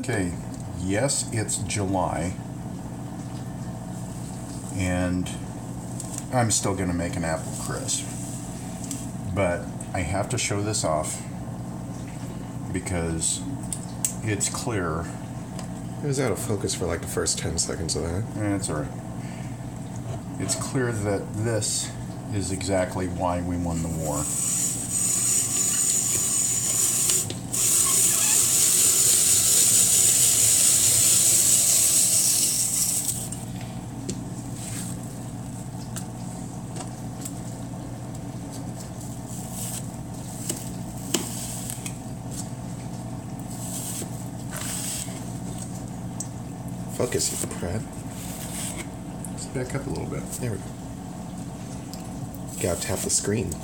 Okay, yes, it's July. And I'm still going to make an apple crisp. But I have to show this off because it's clear. It was out of focus for like the first 10 seconds of that. And it's alright. It's clear that this is exactly why we won the war. Focus, you Brad. Let's back up a little bit. There we go. Gotta tap the screen.